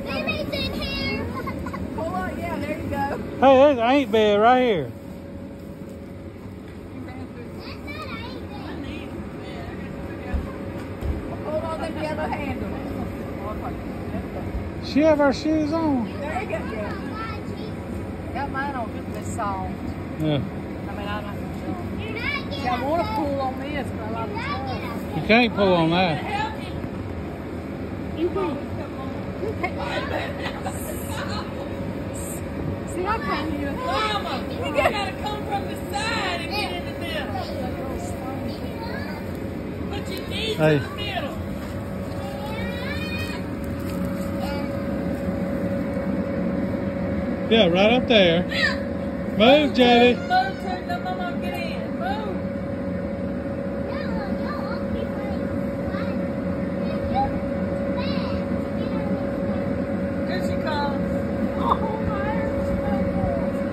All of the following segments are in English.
Baby's in here. Pull up, yeah, there you go. Hey, an ain't bed right here. On. She have her shoes on. There you go. Got mine on just this soft. Yeah. I mean, I don't. Not I want to pull on this, but I like You can't pull on that. You can. See, I can't even. Mama, you gotta come from the side and get in the middle. Put your knees Hey. in the middle. Yeah, right up there. Move, Jetty. Move to the mama get in. Move. Here she comes. Oh, my hair's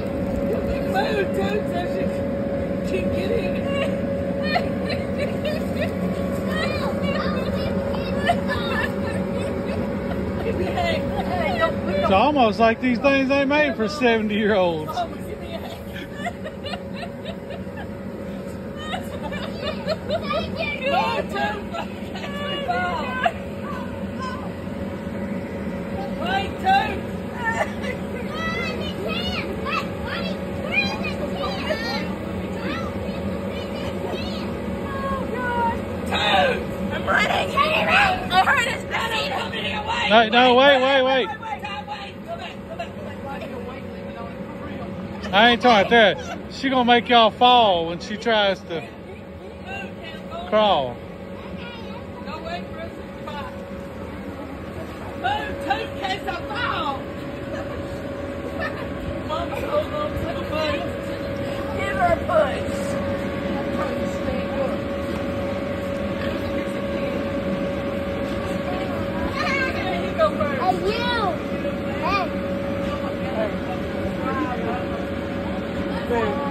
Move, Toot, so she can get in. Give me a hand. Hey, don't put It's almost like these things ain't made for 70 year olds. Mama, give me a hand. Go, Toot. Catch me ball. Wait, Toot. Toot. I'm running. I heard his belly. Come in here. Wait. No, no, wait, wait, wait. Wait, wait, wait. Wait? Leave it on for real. I ain't talking about that. She gonna make y'all fall when she tries to Move, Cam. Go. crawl. Go wait for us to spot. Move, Toot, catch the ball. Mama, hold on to the boat. Give her a push. I'm trying to stand up. Yeah, you go first.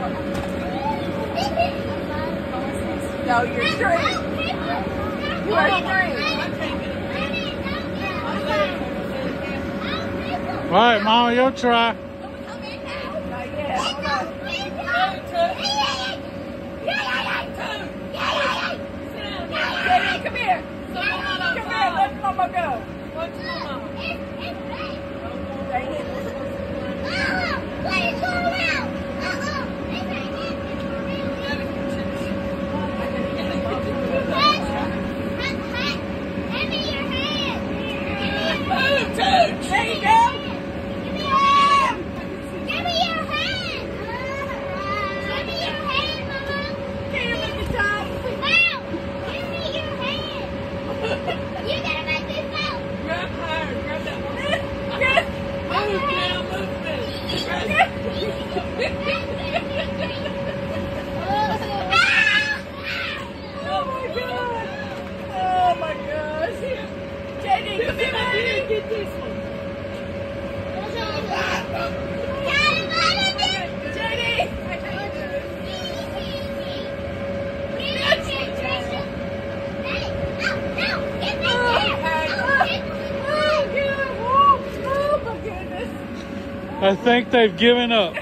No, you're straight. You are straight. All right, Mama, your try. Not yet. Hold on. Jenny, come here. Come here. Let Mama go. What's mama? Dang it. Move, Toot. There you go. Give me your hand! Give me your hand! Give me your hand, Mama! Get him at the top. Wow! Give me your hand! You gotta make this go! Grab her. Grab that one. Move now. Move now. Oh my god. Oh my gosh. Jenny, come here, baby. Get this one. Jenny. Oh, Oh, good. Oh, oh my goodness. I think they've given up.